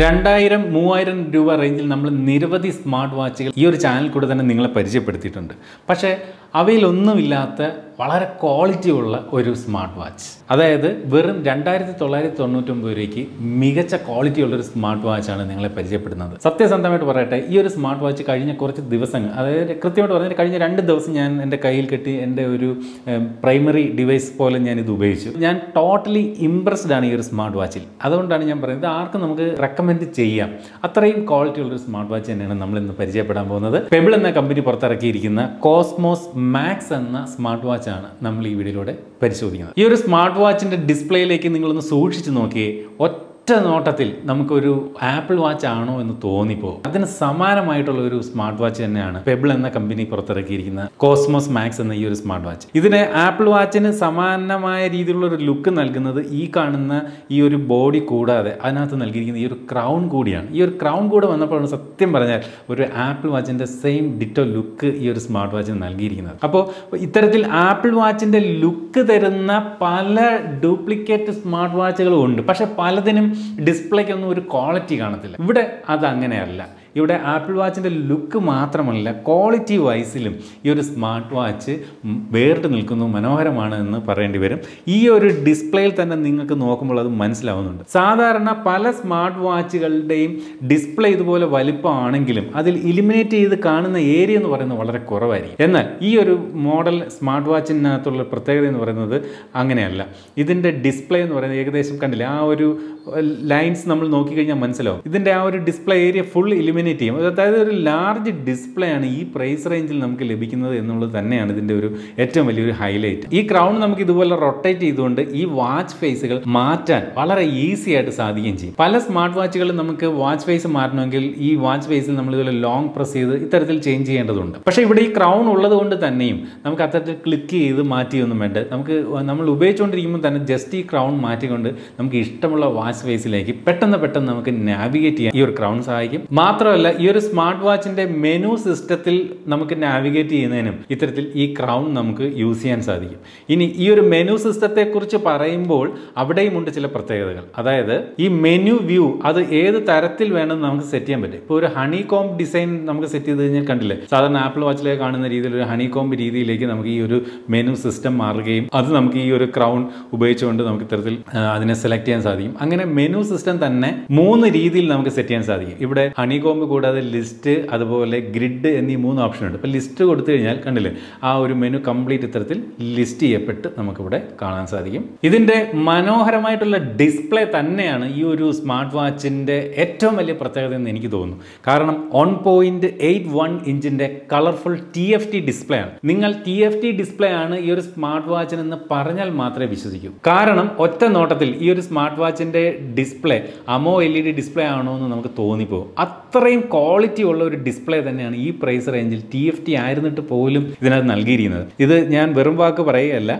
രണ്ടായിരം മൂവായിരം രൂപ റേഞ്ചിൽ നമ്മൾ നിരവധി സ്മാർട്ട് വാച്ചുകൾ ഈ ഒരു ചാനൽ കൂടെ തന്നെ നിങ്ങളെ പരിചയപ്പെടുത്തിയിട്ടുണ്ട്. പക്ഷേ അവയിലൊന്നുമില്ലാത്ത വളരെ ക്വാളിറ്റി ഉള്ള ഒരു സ്മാർട്ട് വാച്ച് അതായത് വെറും രണ്ടായിരത്തി തൊള്ളായിരത്തി തൊണ്ണൂറ്റൊമ്പത് രൂപയ്ക്ക് മികച്ച ക്വാളിറ്റി ഉള്ള ഒരു സ്മാർട്ട് വാച്ചാണ് നിങ്ങളെ പരിചയപ്പെടുന്നത്. സത്യസന്ധമായിട്ട് പറയട്ടെ ഈ ഒരു സ്മാർട്ട് വാച്ച് കഴിഞ്ഞ കുറച്ച് ദിവസങ്ങൾ അതായത് കൃത്യമായിട്ട് പറഞ്ഞാൽ കഴിഞ്ഞ രണ്ട് ദിവസം ഞാൻ എന്റെ കയ്യിൽ കെട്ടി എന്റെ ഒരു പ്രൈമറി ഡിവൈസ് പോലെ ഞാൻ ഇത് ഉപയോഗിച്ചു. ഞാൻ ടോട്ടലി ഇംപ്രസ്ഡ് ആണ് ഈ ഒരു സ്മാർട്ട് വാച്ചിൽ അതുകൊണ്ടാണ് ഞാൻ പറയുന്നത് ആർക്കും നമുക്ക് റെക്കമെൻഡ് ചെയ്യാം. അത്രയും ക്വാളിറ്റി ഉള്ളൊരു സ്മാർട്ട് വാച്ച് തന്നെയാണ് നമ്മൾ ഇന്ന് പരിചയപ്പെടാൻ പോകുന്നത്. പെബിൾ എന്ന കമ്പനി പുറത്തിറക്കിയിരിക്കുന്ന കോസ്മോസ് മാക്സ് എന്ന സ്മാർട്ട് വാച്ച് ആണ് നമ്മൾ ഈ വീഡിയോയിലൂടെ പരിശോധിക്കുന്നത്. ഈ ഒരു സ്മാർട്ട് വാച്ചിന്റെ ഡിസ്പ്ലേയിലേക്ക് നിങ്ങളൊന്ന് സൂക്ഷിച്ചു നോക്കിയേ ഒറ്റ നോട്ടത്തിൽ നമുക്കൊരു ആപ്പിൾ വാച്ച് ആണോ എന്ന് തോന്നിപ്പോകും അതിന് സമാനമായിട്ടുള്ള ഒരു സ്മാർട്ട് വാച്ച് തന്നെയാണ് പെബിൾ എന്ന കമ്പനി പുറത്തിറക്കിയിരിക്കുന്ന കോസ്മോസ് മാക്സ് എന്ന ഈ ഒരു സ്മാർട്ട് വാച്ച്. ഇതിന് ആപ്പിൾ വാച്ചിന് സമാനമായ രീതിയിലുള്ള ഒരു ലുക്ക് നൽകുന്നത് ഈ കാണുന്ന ഈ ഒരു ബോഡി കൂടാതെ അതിനകത്ത് നൽകിയിരിക്കുന്ന ഈ ഒരു ക്രൗൺ കൂടിയാണ്. ഈ ഒരു ക്രൗൺ കൂടെ വന്നപ്പോഴാണ് സത്യം പറഞ്ഞാൽ ഒരു ആപ്പിൾ വാച്ചിന്റെ സെയിം ഡിറ്റോ ലുക്ക് ഈ ഒരു സ്മാർട്ട് വാച്ചിന് നൽകിയിരിക്കുന്നത്. അപ്പോൾ ഇത്തരത്തിൽ ആപ്പിൾ വാച്ചിന്റെ ലുക്ക് തരുന്ന പല ഡ്യൂപ്ലിക്കേറ്റ് സ്മാർട്ട് വാച്ചുകളും ഉണ്ട്. പക്ഷെ പലതിനും ഡിസ്പ്ലേക്കൊന്നും ഒരു ക്വാളിറ്റി കാണത്തില്ല. ഇവിടെ അത് അങ്ങനെയല്ല ഇവിടെ ആപ്പിൾ വാച്ചിന്റെ ലുക്ക് മാത്രമല്ല ക്വാളിറ്റി വൈസിലും ഈ ഒരു സ്മാർട്ട് വാച്ച് വേറിട്ട് നിൽക്കുന്നു മനോഹരമാണ് എന്ന് പറയേണ്ടി വരും. ഈ ഒരു ഡിസ്പ്ലേയിൽ തന്നെ നിങ്ങൾക്ക് നോക്കുമ്പോൾ അത് മനസ്സിലാവുന്നുണ്ട്. സാധാരണ പല സ്മാർട്ട് വാച്ചുകളുടെയും ഡിസ്പ്ലേ ഇതുപോലെ വലിപ്പമാണെങ്കിലും അതിൽ ഇലിമിനേറ്റ് ചെയ്ത് കാണുന്ന ഏരിയ എന്ന് പറയുന്നത് വളരെ കുറവായിരിക്കും. എന്നാൽ ഈ ഒരു മോഡൽ സ്മാർട്ട് വാച്ചിനകത്തുള്ള പ്രത്യേകത എന്ന് പറയുന്നത് അങ്ങനെയല്ല. ഇതിന്റെ ഡിസ്പ്ലേ എന്ന് പറയുന്നത് ഏകദേശം കണ്ടില്ല ആ ഒരു ലൈൻസ് നമ്മൾ നോക്കിക്കഴിഞ്ഞാൽ മനസ്സിലാവും. ഇതിന്റെ ആ ഒരു ഡിസ്പ്ലേ ഏരിയ ഫുൾ ഇലിമിനേറ്റ് ചെയ്യും അതായത് ഒരു ലാർജ് ഡിസ്പ്ലേ ആണ് ഈ പ്രൈസ് റേഞ്ചിൽ നമുക്ക് ലഭിക്കുന്നത് എന്നുള്ളത് തന്നെയാണ് ഇതിന്റെ ഒരു ഏറ്റവും വലിയൊരു ഹൈലൈറ്റ് ഈ ക്രൗൺ നമുക്ക് ഇതുപോലെ റൊട്ടേറ്റ് ചെയ്തുകൊണ്ട് ഈ വാച്ച് ഫേസുകൾ മാറ്റാൻ വളരെ ഈസി ആയിട്ട് സാധിക്കുകയും ചെയ്യും. പല സ്മാർട്ട് വാച്ചുകളും നമുക്ക് വാച്ച് ഫേസ് മാറ്റണമെങ്കിൽ ഈ വാച്ച് ഫേസിൽ നമ്മൾ ഇതുപോലെ ലോങ് പ്രസ് ചെയ്ത് ഇത്തരത്തിൽ ചേഞ്ച് ചെയ്യേണ്ടതുണ്ട്. പക്ഷേ ഇവിടെ ഈ ക്രൗൺ ഉള്ളത് കൊണ്ട് തന്നെയും നമുക്ക് അത്തരത്തിൽ ക്ലിക്ക് ചെയ്ത് മാറ്റിയൊന്നും വേണ്ട. നമുക്ക് നമ്മൾ ഉപയോഗിച്ചുകൊണ്ടിരിക്കുമ്പോൾ തന്നെ ജസ്റ്റ് ഈ ക്രൗൺ മാറ്റിക്കൊണ്ട് നമുക്ക് ഇഷ്ടമുള്ള വാച്ച് ഫേസിലേക്ക് പെട്ടെന്ന് പെട്ടെന്ന് നമുക്ക് നാവിഗേറ്റ് ചെയ്യാൻ ഈ ഒരു ക്രൗൺ സഹായിക്കും. മാത്രമല്ല ഈ ഒരു സ്മാർട്ട് വാച്ചിന്റെ മെനു സിസ്റ്റത്തിൽ നമുക്ക് നാവിഗേറ്റ് ചെയ്യുന്നതിനും ഇത്തരത്തിൽ ഈ ക്രൗൺ നമുക്ക് യൂസ് ചെയ്യാൻ സാധിക്കും. ഇനി ഈ ഒരു മെനു സിസ്റ്റത്തെ കുറിച്ച് പറയുമ്പോൾ അവിടെയും ഉണ്ട് ചില പ്രത്യേകതകൾ. അതായത് ഈ മെനു വ്യൂ അത് ഏത് തരത്തിൽ വേണമെന്ന് നമുക്ക് സെറ്റ് ചെയ്യാൻ പറ്റും. ഇപ്പോൾ ഒരു ഹണി കോംബ് ഡിസൈൻ നമുക്ക് സെറ്റ് ചെയ്ത് കഴിഞ്ഞാൽ കണ്ടില്ലേ സാധാരണ ആപ്പിൾ വാച്ചിലേക്ക് കാണുന്ന രീതിയിൽ ഒരു ഹണി കോംബ് രീതിയിലേക്ക് നമുക്ക് ഈ ഒരു മെനു സിസ്റ്റം മാറുകയും അത് നമുക്ക് ഈ ഒരു ക്രൗൺ ഉപയോഗിച്ചുകൊണ്ട് നമുക്ക് ഇത്തരത്തിൽ അതിനെ സെലക്ട് ചെയ്യാൻ സാധിക്കും. അങ്ങനെ മെനു സിസ്റ്റം തന്നെ മൂന്ന് രീതിയിൽ നമുക്ക് സെറ്റ് ചെയ്യാൻ സാധിക്കും. ഇവിടെ ഹണി കോംബ് കൂടാതെ ലിസ്റ്റ് അതുപോലെ ഗ്രിഡ് എന്നീ മൂന്ന് ഓപ്ഷൻ ഉണ്ട്. അപ്പോൾ ലിസ്റ്റ് കൊടുത്തു കഴിഞ്ഞാൽ കണ്ടില്ലേ ആ ഒരു മെനു കംപ്ലീറ്റ് ഇത്തരത്തിൽ ലിസ്റ്റ് ചെയ്യപ്പെട്ട് നമുക്കിവിടെ കാണാൻ സാധിക്കും. ഇതിന്റെ മനോഹരമായിട്ടുള്ള ഡിസ്പ്ലേ തന്നെയാണ് ഈ ഒരു സ്മാർട്ട് വാച്ചിന്റെ ഏറ്റവും വലിയ പ്രത്യേകത എന്ന് എനിക്ക് തോന്നുന്നു. കാരണം one point eight one ഇഞ്ചിന്റെ colourful T F T display ആണ്. നിങ്ങൾ ടി എഫ് ടി ഡിസ്പ്ലേ ആണ് ഈ ഒരു സ്മാർട്ട് വാച്ചിനെന്ന് പറഞ്ഞാൽ മാത്രമേ വിശ്വസിക്കൂ. കാരണം ഒറ്റ നോട്ടത്തിൽ ഈ ഒരു സ്മാർട്ട് വാച്ചിന്റെ display AMOLED display ആണോ എന്ന് നമുക്ക് തോന്നിപ്പോകും. അത്രയും ക്വാളിറ്റി ഉള്ള ഒരു ഡിസ്പ്ലേ തന്നെയാണ് ഈ പ്രൈസ് റേഞ്ചിൽ ടി എഫ് ടി ആയിരുന്നിട്ട് പോലും ഇതിനകത്ത് നൽകിയിരിക്കുന്നത്. ഇത് ഞാൻ വെറും വാക്ക് പറയുകയല്ല.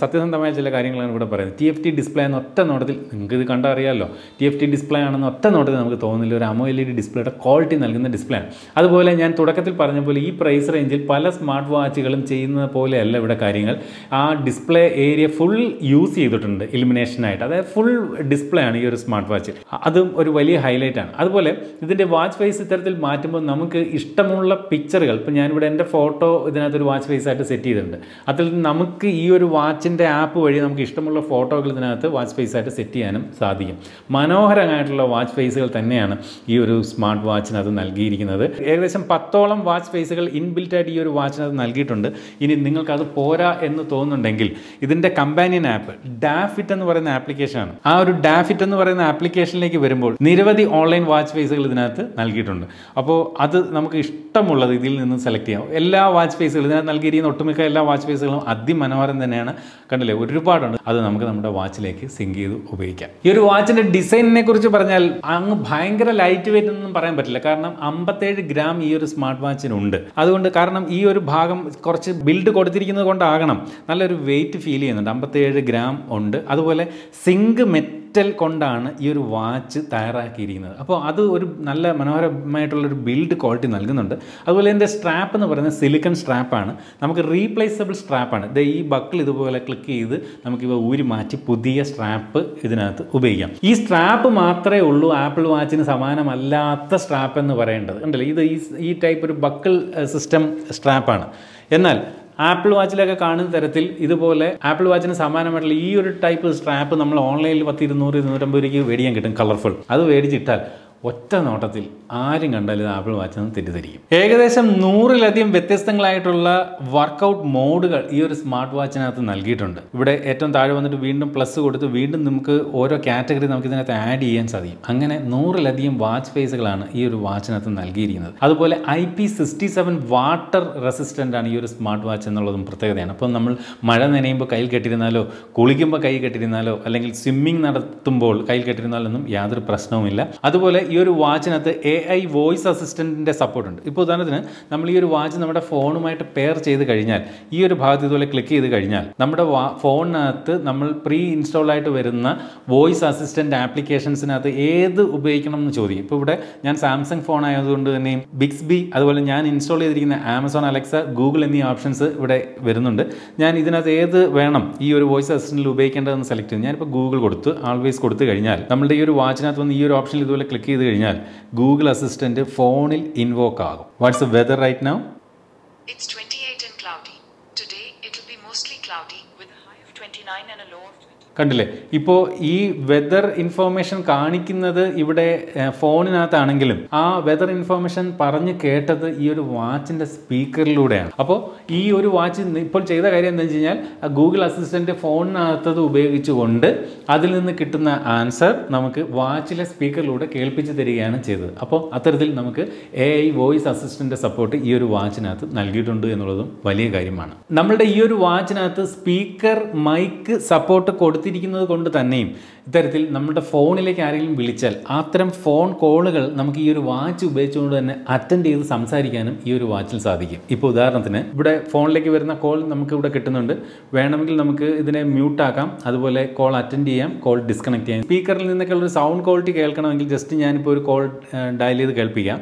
സത്യസന്ധമായ ചില കാര്യങ്ങളാണ് ഇവിടെ പറയുന്നത്. ടി എഫ് ടി ഡിസ്പ്ലേ എന്ന ഒറ്റ നോട്ടത്തിൽ നിങ്ങൾക്ക് ഇത് കണ്ടറിയാമല്ലോ ടി എഫ് ടി ഡിസ്പ്ലേ ആണെന്ന് ഒറ്റ നോട്ടത്തിൽ നമുക്ക് തോന്നുന്നില്ല. ഒരു അമോ എൽ ഇ ഡി ഡിസ്പ്ലേയുടെ ക്വാളിറ്റി നൽകുന്ന ഡിസ്പ്ലേ ആണ്. അതുപോലെ ഞാൻ തുടക്കത്തിൽ പറഞ്ഞ പോലെ ഈ പ്രൈസ് റേഞ്ചിൽ പല സ്മാർട്ട് വാച്ചുകളും ചെയ്യുന്നത് പോലെയല്ല ഇവിടെ കാര്യങ്ങൾ. ആ ഡിസ്പ്ലേ ഏരിയ ഫുൾ യൂസ് ചെയ്തിട്ടുണ്ട് ഇലിമിനേഷനായിട്ട് അതായത് ഫുൾ ഡിസ്പ്ലേ ആണ് ഈ ഒരു സ്മാർട്ട് വാച്ച് അതും ഒരു വലിയ ഹൈലൈറ്റ് ആണ്. അതുപോലെ ഇതിന്റെ വാച്ച് ഫേസ് ഇത്തരത്തിൽ മാറ്റുമ്പോൾ നമുക്ക് ഇഷ്ടമുള്ള പിക്ചറുകൾ ഇപ്പം ഞാനിവിടെ എന്റെ ഫോട്ടോ ഇതിനകത്തൊരു വാച്ച് ഫേസ് ആയിട്ട് സെറ്റ് ചെയ്തിട്ടുണ്ട്. അതിൽ നമുക്ക് ഈ ഒരു വാച്ചിന്റെ ആപ്പ് വഴി നമുക്ക് ഇഷ്ടമുള്ള ഫോട്ടോകൾ ഇതിനകത്ത് വാച്ച് ഫേസ് ആയിട്ട് സെറ്റ് ചെയ്യാനും സാധിക്കും. മനോഹരമായിട്ടുള്ള വാച്ച് ഫേസുകൾ തന്നെയാണ് ഈ ഒരു സ്മാർട്ട് വാച്ചിനകത്ത് നൽകിയിരിക്കുന്നത്. ഏകദേശം പത്തോളം വാച്ച് ഫേസുകൾ ഇൻബിൽറ്റായിട്ട് ഈ ഒരു വാച്ചിനകത്ത് നൽകിയിട്ടുണ്ട്. ഇനി നിങ്ങൾക്ക് അത് പോരാ എന്ന് തോന്നുന്നുണ്ടെങ്കിൽ ഇതിന്റെ കമ്പാനിയൻ ആപ്പ് ഡാഫിറ്റ് എന്ന് പറയുന്ന ആപ്ലിക്കേഷനാണ്. ആ ഒരു ഡാഫിറ്റ് എന്ന് പറയുന്ന ആപ്ലിക്കേഷനിലേക്ക് വരുമ്പോൾ നിരവധി ഓൺലൈൻ വാച്ച് ഫേസുകൾ ഇതിനകത്ത് നൽകിയിട്ടുണ്ട്. അപ്പോൾ അത് നമുക്ക് ഇഷ്ടമുള്ളത് ഇതിൽ നിന്ന് സെലക്ട് ചെയ്യാം. എല്ലാ വാച്ച് ഫേസുകളും ഇതിനകത്ത് നൽകിയിരിക്കുന്ന ഒട്ടുമിക്ക എല്ലാ വാച്ച് ഫേസുകളും അതിമനോഹരം തന്നെയാണ്. കണ്ടില്ലേ? ഒരുപാടുണ്ട്. അത് നമുക്ക് നമ്മുടെ വാച്ചിലേക്ക് സിങ്ക് ചെയ്ത് ഉപയോഗിക്കാം. ഈ ഒരു വാച്ചിന്റെ ഡിസൈനിനെ കുറിച്ച് പറഞ്ഞാൽ അങ്ങ് ഭയങ്കര ലൈറ്റ് വെയിറ്റ് എന്നൊന്നും പറയാൻ പറ്റില്ല. കാരണം അമ്പത്തേഴ് ഗ്രാം ഈ ഒരു സ്മാർട്ട് വാച്ചിനുണ്ട് അതുകൊണ്ട് കാരണം ഈ ഒരു ഭാഗം കുറച്ച് ബിൽഡ് കൊടുത്തിരിക്കുന്നത് കൊണ്ടാകണം. നല്ലൊരു വെയിറ്റ് ഫീൽ ചെയ്യുന്നുണ്ട്. അമ്പത്തേഴ് ഗ്രാം ഉണ്ട്. അതുപോലെ സിങ്ക് മെറ്റ് മെറ്റൽ കൊണ്ടാണ് ഈ ഒരു വാച്ച് തയ്യാറാക്കിയിരിക്കുന്നത്. അപ്പോൾ അത് ഒരു നല്ല മനോഹരമായിട്ടുള്ളൊരു ബിൽഡ് ക്വാളിറ്റി നൽകുന്നുണ്ട്. അതുപോലെ എന്റെ സ്ട്രാപ്പ് എന്ന് പറയുന്നത് സിലിക്കൺ സ്ട്രാപ്പാണ് നമുക്ക് റീപ്ലേസബിൾ സ്ട്രാപ്പാണ് ഇത് ഈ ബക്കിൾ ഇതുപോലെ ക്ലിക്ക് ചെയ്ത് നമുക്കിവ ഊരി മാറ്റി പുതിയ സ്ട്രാപ്പ് ഇതിനകത്ത് ഉപയോഗിക്കാം. ഈ സ്ട്രാപ്പ് മാത്രമേ ഉള്ളൂ ആപ്പിൾ വാച്ചിന് സമാനമല്ലാത്ത സ്ട്രാപ്പ് എന്ന് പറയേണ്ടത്. ഉണ്ടല്ലോ ഇത് ഈ ഈ ടൈപ്പ് ഒരു ബക്കിൾ സിസ്റ്റം സ്ട്രാപ്പാണ് എന്നാൽ ആപ്പിൾ വാച്ചിലൊക്കെ കാണുന്ന തരത്തിൽ ഇതുപോലെ ആപ്പിൾ വാച്ചിന് സമാനമായിട്ടുള്ള ഈ ഒരു ടൈപ്പ് സ്ട്രാപ്പ് നമ്മൾ ഓൺലൈനിൽ പത്ത് ഇരുന്നൂറ് ഇരുന്നൂറ്റമ്പത് രൂപയ്ക്ക് മേടിക്കാൻ കിട്ടും കളർഫുൾ അത് മേടിച്ചിട്ടാൽ ഒറ്റ നോട്ടത്തിൽ ആരും കണ്ടാലും ആപ്പിൾ വാച്ച് എന്ന് തെറ്റിദ്ധരിക്കും. ഏകദേശം നൂറിലധികം വ്യത്യസ്തങ്ങളായിട്ടുള്ള വർക്കൗട്ട് മോഡുകൾ ഈ ഒരു സ്മാർട്ട് വാച്ചിനകത്ത് നൽകിയിട്ടുണ്ട്. ഇവിടെ ഏറ്റവും താഴെ വന്നിട്ട് വീണ്ടും പ്ലസ് കൊടുത്ത് വീണ്ടും നമുക്ക് ഓരോ കാറ്റഗറി നമുക്ക് ഇതിനകത്ത് ആഡ് ചെയ്യാൻ സാധിക്കും. അങ്ങനെ നൂറിലധികം വാച്ച് ഫേസുകളാണ് ഈ ഒരു വാച്ചിനകത്ത് നൽകിയിരിക്കുന്നത്. അതുപോലെ I P sixty seven water resistant ആണ് ഈ ഒരു സ്മാർട്ട് വാച്ച് എന്നുള്ളതും പ്രത്യേകതയാണ്. അപ്പോൾ നമ്മൾ മഴ നനയുമ്പോൾ കയ്യിൽ കെട്ടിരുന്നാലോ കുളിക്കുമ്പോൾ കൈ കെട്ടിരുന്നാലോ അല്ലെങ്കിൽ സ്വിമ്മിംഗ് നടത്തുമ്പോൾ കയ്യിൽ കെട്ടിരുന്നാലൊന്നും യാതൊരു പ്രശ്നവുമില്ല. അതുപോലെ ഈ ഒരു വാച്ചിനകത്ത് എ ഐ വോയിസ് അസിസ്റ്റന്റിന്റെ സപ്പോർട്ട് ഉണ്ട്. ഇപ്പോൾ ഉദാഹരണത്തിന് നമ്മൾ ഈ ഒരു വാച്ച് നമ്മുടെ ഫോണുമായിട്ട് പെയർ ചെയ്ത് കഴിഞ്ഞാൽ ഈ ഒരു ഭാഗത്ത് ഇതുപോലെ ക്ലിക്ക് ചെയ്ത് കഴിഞ്ഞാൽ നമ്മുടെ ഫോണിനകത്ത് നമ്മൾ പ്രീ ഇൻസ്റ്റാൾ ആയിട്ട് വരുന്ന വോയിസ് അസിസ്റ്റന്റ് ആപ്ലിക്കേഷൻസിനകത്ത് ഏത് ഉപയോഗിക്കണം എന്ന് ചോദിക്കും. ഇപ്പോൾ ഇവിടെ ഞാൻ സാംസങ് ഫോൺ ആയതുകൊണ്ട് തന്നെയും ബിക്സ്ബി അതുപോലെ ഞാൻ ഇൻസ്റ്റാൾ ചെയ്തിരിക്കുന്ന ആമസോൺ അലക്സ ഗൂഗിൾ എന്നീ ഓപ്ഷൻസ് ഇവിടെ വരുന്നുണ്ട്. ഞാൻ ഇതിനകത്ത് ഏത് വേണം ഈ ഒരു വോയിസ് അസിസ്റ്റന്റിൽ ഉപയോഗിക്കേണ്ടതെന്ന് സെലക്ട് ചെയ്തു. ഞാനിപ്പോൾ ഗൂഗിൾ കൊടുത്ത് ആൾവേസ് കൊടുത്തു കഴിഞ്ഞാൽ നമ്മുടെ ഈ ഒരു വാച്ചിനകത്ത് വന്ന് ഈ ഒരു ഓപ്ഷനിൽ ഇതുപോലെ ക്ലിക്ക് ചെയ്ത് കഴിഞ്ഞാൽ ഗൂഗിൾ അസിസ്റ്റന്റ് ഫോണിൽ ഇൻവോക്ക് ആകും. What's weather right now It's കണ്ടില്ലേ? ഇപ്പോൾ ഈ വെതർ ഇൻഫോർമേഷൻ കാണിക്കുന്നത് ഇവിടെ ഫോണിനകത്താണെങ്കിലും ആ വെതർ ഇൻഫോർമേഷൻ പറഞ്ഞ് കേട്ടത് ഈ ഒരു വാച്ചിന്റെ സ്പീക്കറിലൂടെയാണ്. അപ്പോൾ ഈ ഒരു വാച്ച് ഇപ്പോൾ ചെയ്ത കാര്യം എന്താണെന്ന് വെച്ച് കഴിഞ്ഞാൽ ഗൂഗിൾ അസിസ്റ്റന്റ് ഫോണിനകത്തത് ഉപയോഗിച്ചുകൊണ്ട് അതിൽ നിന്ന് കിട്ടുന്ന ആൻസർ നമുക്ക് വാച്ചിലെ സ്പീക്കറിലൂടെ കേൾപ്പിച്ച് തരികയാണ് ചെയ്തത്. അപ്പോൾ അത്തരത്തിൽ നമുക്ക് A I voice assistant support ഈ ഒരു വാച്ചിനകത്ത് നൽകിയിട്ടുണ്ട് എന്നുള്ളതും വലിയ കാര്യമാണ്. നമ്മളുടെ ഈ ഒരു വാച്ചിനകത്ത് സ്പീക്കർ മൈക്ക് സപ്പോർട്ട് കൊടുത്തിരിക്കുന്നത് കൊണ്ട് തന്നെയും ഇത്തരത്തിൽ നമ്മുടെ ഫോണിലേക്ക് ആരെങ്കിലും വിളിച്ചാൽ അത്തരം ഫോൺ കോളുകൾ നമുക്ക് ഈ ഒരു വാച്ച് ഉപയോഗിച്ചുകൊണ്ട് തന്നെ അറ്റൻഡ് ചെയ്ത് സംസാരിക്കാനും ഈ ഒരു വാച്ചിൽ സാധിക്കും. ഇപ്പോൾ ഉദാഹരണത്തിന് ഇവിടെ ഫോണിലേക്ക് വരുന്ന കോൾ നമുക്ക് ഇവിടെ കിട്ടുന്നുണ്ട്. വേണമെങ്കിൽ നമുക്ക് ഇതിനെ മ്യൂട്ടാക്കാം അതുപോലെ കോൾ അറ്റൻഡ് ചെയ്യാം കോൾ ഡിസ്കണക്ട് ചെയ്യാം. സ്പീക്കറിൽ നിന്നൊക്കെ ഒരു സൗണ്ട് ക്വാളിറ്റി കേൾക്കണമെങ്കിൽ ജസ്റ്റ് ഞാനിപ്പോൾ ഒരു കോൾ ഡയൽ ചെയ്ത് കേൾപ്പിക്കാം.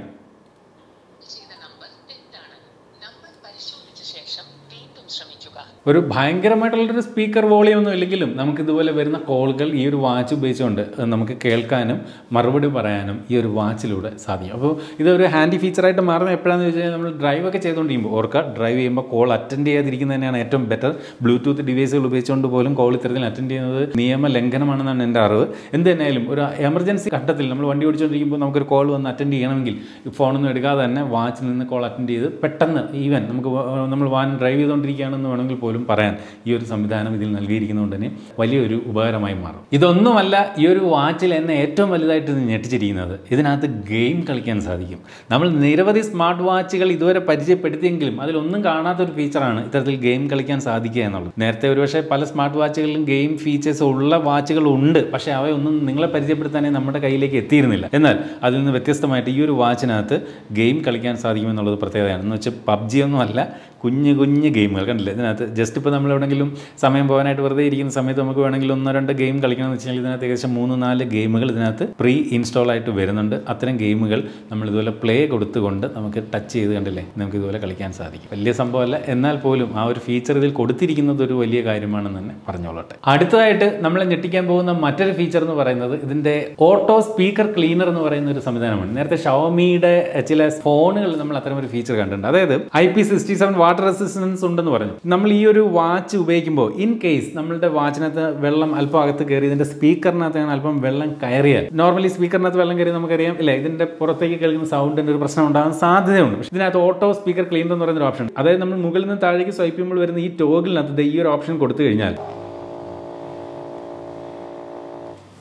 ഒരു ഭയങ്കരമായിട്ടുള്ളൊരു സ്പീക്കർ വോളിയം ഒന്നും ഇല്ലെങ്കിലും നമുക്ക് ഇതുപോലെ വരുന്ന കോളുകൾ ഈ ഒരു വാച്ച് ഉപയോഗിച്ചുകൊണ്ട് നമുക്ക് കേൾക്കാനും മറുപടി പറയാനും ഈ ഒരു വാച്ചിലൂടെ സാധിക്കും. അപ്പോൾ ഇതൊരു ഹാൻഡി ഫീച്ചറായിട്ട് മാറുന്നത് എപ്പോഴാണെന്ന് വെച്ച് കഴിഞ്ഞാൽ നമ്മൾ ഡ്രൈവ് ഒക്കെ ചെയ്തുകൊണ്ടിരിക്കുമ്പോൾ ഓർക്കുക ഡ്രൈവ് ചെയ്യുമ്പോൾ കോൾ അറ്റൻഡ് ചെയ്യാതിരിക്കുന്നത് തന്നെയാണ് ഏറ്റവും ബെറ്റർ ബ്ലൂടൂത്ത് ഡിവൈസുകൾ ഉപയോഗിച്ചുകൊണ്ട് പോലും കോൾ ഇത്തരത്തിൽ അറ്റൻഡ് ചെയ്യുന്നത് നിയമ ലംഘനമാണെന്നാണ് എന്റെ അറിവ്. എന്ത് തന്നെയാലും ഒരു എമർജൻസി ഘട്ടത്തിൽ നമ്മൾ വണ്ടി ഓടിച്ചുകൊണ്ടിരിക്കുമ്പോൾ നമുക്കൊരു കോൾ വന്ന് അറ്റൻഡ് ചെയ്യണമെങ്കിൽ ഫോണൊന്നും എടുക്കാതെ തന്നെ വാച്ചിൽ നിന്ന് കോൾ അറ്റൻഡ് ചെയ്ത് പെട്ടെന്ന് ഈവൻ നമുക്ക് നമ്മൾ വാൻ ഡ്രൈവ് ചെയ്തുകൊണ്ടിരിക്കുകയാണെന്ന് വേണമെങ്കിൽ പോലും പറയാൻ ഈ ഒരു സംവിധാനം ഇതിൽ നൽകിയിരിക്കുന്നതുകൊണ്ട് തന്നെ വലിയൊരു ഉപകാരമായി മാറും. ഇതൊന്നുമല്ല ഈ ഒരു വാച്ചിൽ എന്നെ ഏറ്റവും വലുതായിട്ട് ഞെട്ടിച്ചിരിക്കുന്നത്. ഇതിനകത്ത് ഗെയിം കളിക്കാൻ സാധിക്കും. നമ്മൾ നിരവധി സ്മാർട്ട് വാച്ചുകൾ ഇതുവരെ പരിചയപ്പെടുത്തിയെങ്കിലും അതിലൊന്നും കാണാത്തൊരു ഫീച്ചറാണ് ഇത്തരത്തിൽ ഗെയിം കളിക്കാൻ സാധിക്കുക എന്നുള്ളത്. നേരത്തെ ഒരുപക്ഷെ പല സ്മാർട്ട് വാച്ചുകളിലും ഗെയിം ഫീച്ചേഴ്സ് ഉള്ള വാച്ചുകൾ ഉണ്ട് പക്ഷേ അവയൊന്നും നിങ്ങളെ പരിചയപ്പെടുത്താനേ നമ്മുടെ കയ്യിലേക്ക് എത്തിയിരുന്നില്ല. എന്നാൽ അതിൽ നിന്ന് വ്യത്യസ്തമായിട്ട് ഈ ഒരു വാച്ചിനകത്ത് ഗെയിം കളിക്കാൻ സാധിക്കുമെന്നുള്ളത് പ്രത്യേകതയാണ്. എന്ന് വെച്ചാൽ പബ്ജി ഒന്നും അല്ല കുഞ്ഞു കുഞ്ഞു ഗെയിമുകൾ കണ്ടില്ല? ഇതിനകത്ത് ജസ്റ്റ് ഇപ്പോൾ നമ്മൾ എവിടെയെങ്കിലും സമയം പോകാനായിട്ട് വെറുതെ ഇരിക്കുന്ന സമയത്ത് നമുക്ക് വേണമെങ്കിൽ ഒന്നോ രണ്ടോ ഗെയിം കളിക്കണമെന്ന് വെച്ച് കഴിഞ്ഞാൽ ഇതിനകത്ത് ഏകദേശം മൂന്ന് നാല് ഗെയിമുകൾ ഇതിനകത്ത് പ്രീ ഇൻസ്റ്റാൾ ആയിട്ട് വരുന്നുണ്ട്. അത്തരം ഗെയിമുകൾ നമ്മൾ ഇതുപോലെ പ്ലേ കൊടുത്തുകൊണ്ട് നമുക്ക് ടച്ച് ചെയ്ത് കണ്ടില്ലേ നമുക്ക് ഇതുപോലെ കളിക്കാൻ സാധിക്കും. വലിയ സംഭവമല്ല. എന്നാൽ പോലും ആ ഒരു ഫീച്ചർ ഇതിൽ കൊടുത്തിരിക്കുന്നത് ഒരു വലിയ കാര്യമാണെന്ന് തന്നെ പറഞ്ഞോളട്ടെ. അടുത്തതായിട്ട് നമ്മൾ ഞെട്ടിക്കാൻ പോകുന്ന മറ്റൊരു ഫീച്ചർ എന്ന് പറയുന്നത് ഇതിന്റെ ഓട്ടോ സ്പീക്കർ ക്ലീനർ എന്ന് പറയുന്ന ഒരു സംവിധാനമാണ്. നേരത്തെ ഷവമിയുടെ ചില ഫോണുകളിൽ നമ്മൾ അത്തരം ഒരു ഫീച്ചർ കണ്ടിട്ടുണ്ട്. അതായത് I P sixty seven water resistance ഉണ്ടെന്ന് പറഞ്ഞു. നമ്മൾ ഈ ഒരു വാച്ച് ഉപയോഗിക്കുമ്പോൾ ഇൻ കേസ് നമ്മളുടെ വാച്ചിനകത്ത് വെള്ളം അല്പം അകത്ത് കയറി ഇതിന്റെ സ്പീക്കറിനകത്ത് അല്പം വെള്ളം കയറിയാൽ. നോർമലി സ്പീക്കറിനകത്ത് വെള്ളം കയറി നമുക്കറിയാം ഇല്ല? ഇതിന്റെ പുറത്തേക്ക് കേൾക്കുന്ന സൗണ്ടിന്റെ ഒരു പ്രശ്നം ഉണ്ടാകാൻ സാധ്യതയുണ്ട്. പക്ഷേ ഇതിനകത്ത് ഓട്ടോ സ്പീക്കർ ക്ലീൻ എന്ന് പറയുന്ന ഒരു ഓപ്ഷൻ അതായത് നമ്മൾ മുകളിൽ നിന്ന് താഴേക്ക് സ്വൈപ്പ് ചെയ്യുമ്പോൾ വരുന്ന ഈ ടോഗിലിനകത്ത് ഈ ഒരു ഓപ്ഷൻ കൊടുത്തു കഴിഞ്ഞാൽ.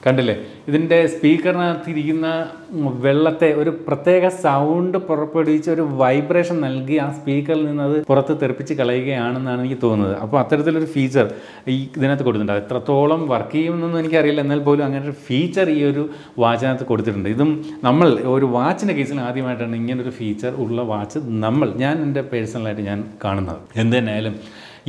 കണ്ടില്ലേ? ഇതിന്റെ സ്പീക്കറിനകത്തിരിക്കുന്ന വെള്ളത്തെ ഒരു പ്രത്യേക സൗണ്ട് പുറപ്പെടുവിച്ച് ഒരു വൈബ്രേഷൻ നൽകി ആ സ്പീക്കറിൽ നിന്ന് അത് പുറത്ത് തെറിപ്പിച്ച് കളയുകയാണെന്നാണ് എനിക്ക് തോന്നുന്നത്. അപ്പോൾ അത്തരത്തിലൊരു ഫീച്ചർ ഈ ഇതിനകത്ത് കൊടുത്തിട്ടുണ്ട്. എത്രത്തോളം വർക്ക് ചെയ്യുമെന്നൊന്നും എനിക്കറിയില്ല. എന്നാൽ പോലും അങ്ങനെ ഒരു ഫീച്ചർ ഈ ഒരു വാച്ചിനകത്ത് കൊടുത്തിട്ടുണ്ട്. ഇതും നമ്മൾ ഒരു വാച്ചിന്റെ കേസിൽ ആദ്യമായിട്ടാണ് ഇങ്ങനൊരു ഫീച്ചർ ഉള്ള വാച്ച് നമ്മൾ ഞാൻ എന്റെ പേഴ്സണലായിട്ട് ഞാൻ കാണുന്നത്. എന്ത് തന്നെയായാലും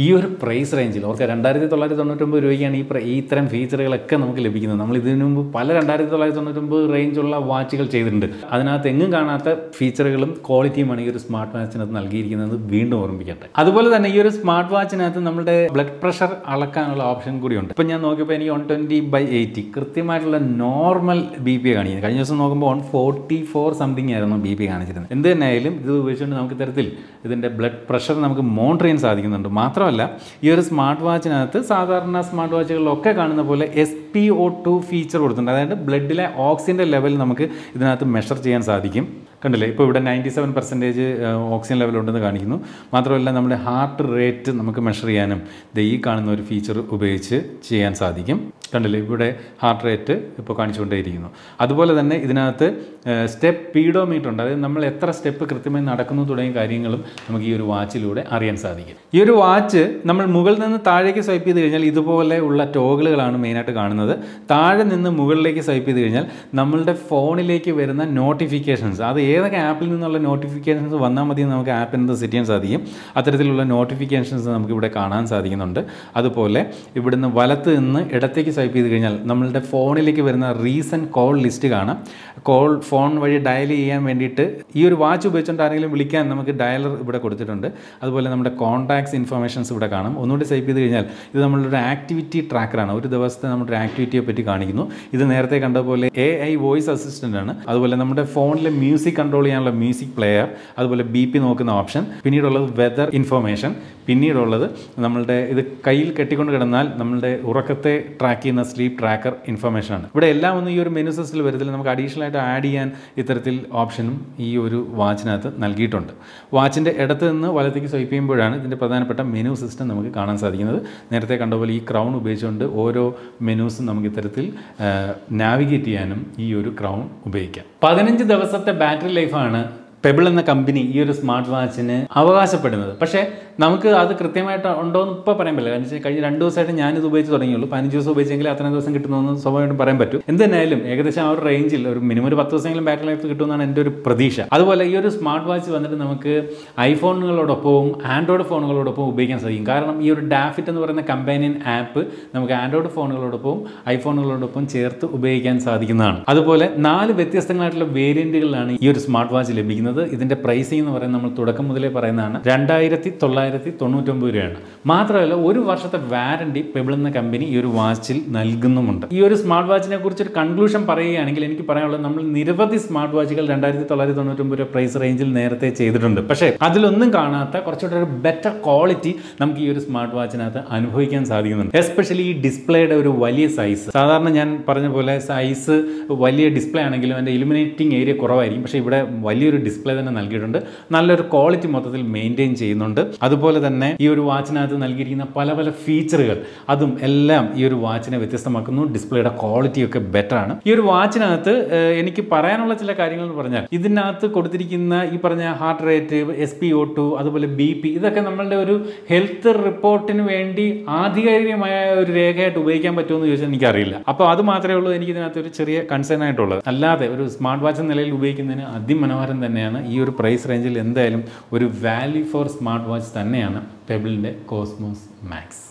ഈ ഒരു പ്രൈസ് റേഞ്ചിൽ ഓർക്കുക രണ്ടായിരത്തി തൊള്ളായിരത്തി തൊണ്ണൂറ്റൊമ്പത് രൂപയ്ക്കാണ് ഈ ഈ ഇത്തരം ഫീച്ചറുകളൊക്കെ നമുക്ക് ലഭിക്കുന്നത്. നമ്മൾ ഇതിനു മുമ്പ് പല രണ്ടായിരത്തി തൊള്ളായിരത്തി തൊണ്ണൂറ്റൊമ്പത് റേഞ്ചുള്ള വാച്ചുകൾ ചെയ്തിട്ടുണ്ട്. അതിനകത്ത് എങ്ങും കാണാത്ത ഫീച്ചറുകളും ക്വാളിറ്റിയുമാണ് ഈ ഒരു സ്മാർട്ട് വാച്ചിനകത്ത് നൽകിയിരിക്കുന്നത് വീണ്ടും ഓർമ്മിക്കട്ടെ അതുപോലെ തന്നെ ഈ ഒരു സ്മാർട്ട് വാച്ചിനകത്ത് നമ്മുടെ ബ്ലഡ് പ്രഷർ അളക്കാനുള്ള ഓപ്ഷൻ കൂടിയുണ്ട് ഇപ്പം ഞാൻ നോക്കിയപ്പോൾ എനിക്ക് വൺ ട്വന്റി ബൈ എയ്റ്റി കൃത്യമായിട്ടുള്ള നോർമൽ ബി പി കാണിക്കുന്നത്. കഴിഞ്ഞ ദിവസം നോക്കുമ്പോൾ വൺ ഫോർട്ടി ഫോർ സംതിങ് ആയിരുന്നു ബി പി കാണിച്ചിരുന്നത്. എന്ത് തന്നെയായാലും ഇത് ഉപയോഗിച്ചുകൊണ്ട് നമുക്ക് ഇത്തരത്തിൽ ഇതിന്റെ ബ്ലഡ് പ്രഷർ നമുക്ക് മോണിറ്റർ ചെയ്യാൻ സാധിക്കുന്നുണ്ട്. മാത്രമല്ല ഈ ഒരു സ്മാർട്ട് വാച്ചിനകത്ത് സാധാരണ സ്മാർട്ട് വാച്ചുകളിലൊക്കെ കാണുന്ന പോലെ S P O two feature കൊടുത്തിട്ടുണ്ട്. അതായത് ബ്ലഡിലെ ഓക്സിജന്റെ ലെവൽ നമുക്ക് ഇതിനകത്ത് മെഷർ ചെയ്യാൻ സാധിക്കും. കണ്ടില്ലേ? ഇപ്പോൾ ഇവിടെ ninety seven percentage oxygen level ഉണ്ടെന്ന് കാണിക്കുന്നു. മാത്രമല്ല നമ്മുടെ ഹാർട്ട് റേറ്റ് നമുക്ക് മെഷർ ചെയ്യാനും ഈ കാണുന്ന ഒരു ഫീച്ചർ ഉപയോഗിച്ച് ചെയ്യാൻ സാധിക്കും. കണ്ടില്ലേ? ഇവിടെ ഹാർട്ട് റേറ്റ് ഇപ്പോൾ കാണിച്ചുകൊണ്ടേയിരിക്കുന്നു. അതുപോലെ തന്നെ ഇതിനകത്ത് സ്റ്റെപ്പ് പീഡോമീറ്റർ ഉണ്ട്. അതായത് നമ്മൾ എത്ര സ്റ്റെപ്പ് കൃത്യമായി നടക്കുന്നു തുടങ്ങിയ കാര്യങ്ങളും നമുക്ക് ഈ ഒരു വാച്ചിലൂടെ അറിയാൻ സാധിക്കും. ഈ ഒരു വാച്ച് നമ്മൾ മുകളിൽ നിന്ന് താഴേക്ക് സ്വൈപ്പ് ചെയ്ത് കഴിഞ്ഞാൽ ഇതുപോലെ ഉള്ള ടോഗിളുകളാണ് മെയിനായിട്ട് കാണുന്നത്. താഴെ നിന്ന് മുകളിലേക്ക് സ്വൈപ്പ് ചെയ്ത് കഴിഞ്ഞാൽ നമ്മളുടെ ഫോണിലേക്ക് വരുന്ന നോട്ടിഫിക്കേഷൻസ് അത് ഏതൊക്കെ ആപ്പിൽ നിന്നുള്ള നോട്ടിഫിക്കേഷൻസ് വന്നാൽ മതി നമുക്ക് ആപ്പിനകത്ത് സെറ്റ് ചെയ്യാൻ സാധിക്കും. അത്തരത്തിലുള്ള നോട്ടിഫിക്കേഷൻസ് നമുക്കിവിടെ കാണാൻ സാധിക്കുന്നുണ്ട്. അതുപോലെ ഇവിടുന്ന് വലത്ത് നിന്ന് ഇടത്തേക്ക് സ്വൈപ്പ് ചെയ്ത് കഴിഞ്ഞാൽ നമ്മളുടെ ഫോണിലേക്ക് വരുന്ന റീസെന്റ് കോൾ ലിസ്റ്റ് കാണാം. കോൾ ഫോൺ വഴി ഡയൽ ചെയ്യാൻ വേണ്ടിയിട്ട് ഈ ഒരു വാച്ച് ഉപയോഗിച്ചുകൊണ്ട് ആരെങ്കിലും വിളിക്കാൻ നമുക്ക് ഡയലർ ഇവിടെ കൊടുത്തിട്ടുണ്ട്. അതുപോലെ നമ്മുടെ കോൺടാക്ട്സ് ഇൻഫർമേഷൻസ് ഇവിടെ കാണാം. ഒന്നുകൂടി സ്വൈപ്പ് ചെയ്ത് കഴിഞ്ഞാൽ ഇത് നമ്മളുടെ ആക്ടിവിറ്റി ട്രാക്കറാണ് ഒരു ദിവസത്തെ നമ്മുടെ ആക്ടിവിറ്റിയെ പറ്റി കാണിക്കുന്നു. ഇത് നേരത്തെ കണ്ട പോലെ എ ഐ വോയിസ് അസിസ്റ്റന്റ് ആണ്. അതുപോലെ നമ്മുടെ ഫോണിലെ മ്യൂസിക് കൺട്രോൾ ചെയ്യാനുള്ള മ്യൂസിക് പ്ലെയർ അതുപോലെ ബി പി നോക്കുന്ന ഓപ്ഷൻ പിന്നീടുള്ളത് വെതർ ഇൻഫർമേഷൻ പിന്നീടുള്ളത് നമ്മളുടെ ഇത് കയ്യിൽ കെട്ടിക്കൊണ്ട് കിടന്നാൽ നമ്മളുടെ ഉറക്കത്തെ ട്രാക്ക് ചെയ്യുന്ന സ്ലീപ്പ് ട്രാക്കർ ഇൻഫർമേഷൻ ആണ് ഇവിടെ എല്ലാം ഒന്നും ഈ ഒരു മെനു സിസ്റ്റിൽ വരത്തില്ല നമുക്ക് അഡീഷണൽ ആയിട്ട് ആഡ് ചെയ്യാൻ ഇത്തരത്തിൽ ഓപ്ഷനും ഈ ഒരു വാച്ചിനകത്ത് നൽകിയിട്ടുണ്ട്. വാച്ചിന്റെ ഇടത്ത് നിന്ന് വലത്തേക്ക് സ്വൈപ്പ് ചെയ്യുമ്പോഴാണ് ഇതിന്റെ പ്രധാനപ്പെട്ട മെനു സിസ്റ്റം നമുക്ക് കാണാൻ സാധിക്കുന്നത്. നേരത്തെ കണ്ട പോലെ ഈ ക്രൗൺ ഉപയോഗിച്ചുകൊണ്ട് ഓരോ മെനുസും നമുക്ക് ഇത്തരത്തിൽ നാവിഗേറ്റ് ചെയ്യാനും ഈ ഒരു ക്രൗൺ ഉപയോഗിക്കാം. പതിനഞ്ച് ദിവസത്തെ ബാറ്ററി ലൈഫാണ് പെബിൾ എന്ന കമ്പനി ഈ ഒരു സ്മാർട്ട് വാച്ചിന് അവകാശപ്പെടുന്നത്. പക്ഷേ നമുക്ക് അത് കൃത്യമായിട്ട് ഉണ്ടോ എന്ന് ഇപ്പോൾ പറയാൻ പറ്റില്ല. കാരണം കഴിഞ്ഞ രണ്ട് ദിവസമായിട്ട് ഞാനിത് ഉപയോഗിച്ച് തുടങ്ങിയുള്ളൂ. പതിനഞ്ച് ദിവസം ഉപയോഗിച്ചെങ്കിൽ അത്രയും ദിവസം കിട്ടുന്നതെന്ന് സ്വാഭാവികമായിട്ടും പറയാൻ പറ്റും. എന്തായാലും ഏകദേശം ആ ഒരു റേഞ്ചിൽ ഒരു മിനിമം ഒരു പത്ത് ദിവസമെങ്കിലും ബാറ്ററി ലൈഫ് കിട്ടുമെന്നാണ് എന്റെ ഒരു പ്രതീക്ഷ. അതുപോലെ ഈ ഒരു സ്മാർട്ട് വാച്ച് വന്നിട്ട് നമുക്ക് ഐഫോണുകളോടൊപ്പവും ആൻഡ്രോയിഡ് ഫോണുകളോടൊപ്പം ഉപയോഗിക്കാൻ സാധിക്കും. കാരണം ഈ ഒരു ഡാഫിറ്റ് എന്ന് പറയുന്ന കമ്പാനിയൻ ആപ്പ് നമുക്ക് ആൻഡ്രോയിഡ് ഫോണുകളോടൊപ്പം ഐഫോണുകളോടൊപ്പം ചേർത്ത് ഉപയോഗിക്കാൻ സാധിക്കുന്നതാണ്. അതുപോലെ നാല് വ്യത്യസ്തങ്ങളായിട്ടുള്ള വേരിയന്റുകളാണ് ഈ ഒരു സ്മാർട്ട് വാച്ച് ലഭിക്കുന്നത്. ഇതിന്റെ പ്രൈസിംഗ് എന്ന് പറയുന്നത് നമ്മൾ തുടക്കം മുതലേ പറയുന്നതാണ്. രണ്ടായിരത്തി തൊള്ളായിരത്തി തൊണ്ണൂറ്റൊമ്പത് രൂപയാണ്. മാത്രമല്ല ഒരു വർഷത്തെ വാരണ്ടി പെബിൾ എന്ന കമ്പനി ഈ ഒരു വാച്ചിൽ നൽകുന്നുമുണ്ട്. ഈ ഒരു സ്മാർട്ട് വാച്ചിനെ കുറിച്ച് ഒരു കൺക്ലൂഷൻ പറയുകയാണെങ്കിൽ എനിക്ക് പറയാനുള്ളത് നമ്മൾ നിരവധി സ്മാർട്ട് വാച്ചുകൾ രണ്ടായിരത്തി തൊള്ളായിരത്തി തൊണ്ണൂറ്റൊമ്പത് രൂപ പ്രൈസ് റേഞ്ചിൽ നേരത്തെ ചെയ്തിട്ടുണ്ട്. പക്ഷേ അതിലൊന്നും കാണാത്ത കുറച്ചുകൂടെ ഒരു ബെറ്റർ ക്വാളിറ്റി നമുക്ക് ഈ ഒരു സ്മാർട്ട് വാച്ചിനകത്ത് അനുഭവിക്കാൻ സാധിക്കുന്നുണ്ട്. എസ്പെഷ്യലി ഈ ഡിസ്പ്ലേയുടെ ഒരു വലിയ സൈസ് സാധാരണ ഞാൻ പറഞ്ഞ പോലെ സൈസ് വലിയ ഡിസ്പ്ലേ ആണെങ്കിലും അതിന്റെ ഇലുമിനേറ്റിംഗ് ഏരിയ കുറവായിരിക്കും. പക്ഷേ ഇവിടെ വലിയൊരു ഡിസ്പ്ലേ തന്നെ നൽകിയിട്ടുണ്ട്. നല്ലൊരു ക്വാളിറ്റി മൊത്തത്തിൽ മെയിന്റെയിൻ ചെയ്യുന്നുണ്ട്. അതുപോലെ തന്നെ ഈ ഒരു വാച്ചിനകത്ത് നൽകിയിരിക്കുന്ന പല പല ഫീച്ചറുകൾ അതും എല്ലാം ഈ ഒരു വാച്ചിനെ വ്യത്യസ്തമാക്കുന്നു. ഡിസ്പ്ലേയുടെ ക്വാളിറ്റി ഒക്കെ ബെറ്റർ ആണ്. ഈ ഒരു വാച്ചിനകത്ത് എനിക്ക് പറയാനുള്ള ചില കാര്യങ്ങൾ എന്ന് പറഞ്ഞാൽ ഇതിനകത്ത് കൊടുത്തിരിക്കുന്ന ഈ പറഞ്ഞ heart rate S P O two അതുപോലെ ബി പി ഇതൊക്കെ നമ്മളുടെ ഒരു ഹെൽത്ത് റിപ്പോർട്ടിന് വേണ്ടി ആധികാരികമായ ഒരു രേഖയായിട്ട് ഉപയോഗിക്കാൻ പറ്റുമെന്ന് ചോദിച്ചാൽ എനിക്കറിയില്ല. അപ്പോൾ അത് മാത്രമേ ഉള്ളൂ എനിക്ക് ഇതിനകത്ത് ഒരു ചെറിയ കൺസേൺ ആയിട്ടുള്ളത്. അല്ലാതെ ഒരു സ്മാർട്ട് വാച്ച് എന്ന നിലയിൽ ഉപയോഗിക്കുന്നതിന് അതിമനോഹരം തന്നെയാണ്. ഈ ഒരു പ്രൈസ് റേഞ്ചിൽ എന്തായാലും ഒരു വാല്യൂ ഫോർ സ്മാർട്ട് വാച്ച് തന്നെയാണ് പെബിളിന്റെ കോസ്മോസ് മാക്സ്